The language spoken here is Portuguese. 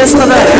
sexta da né?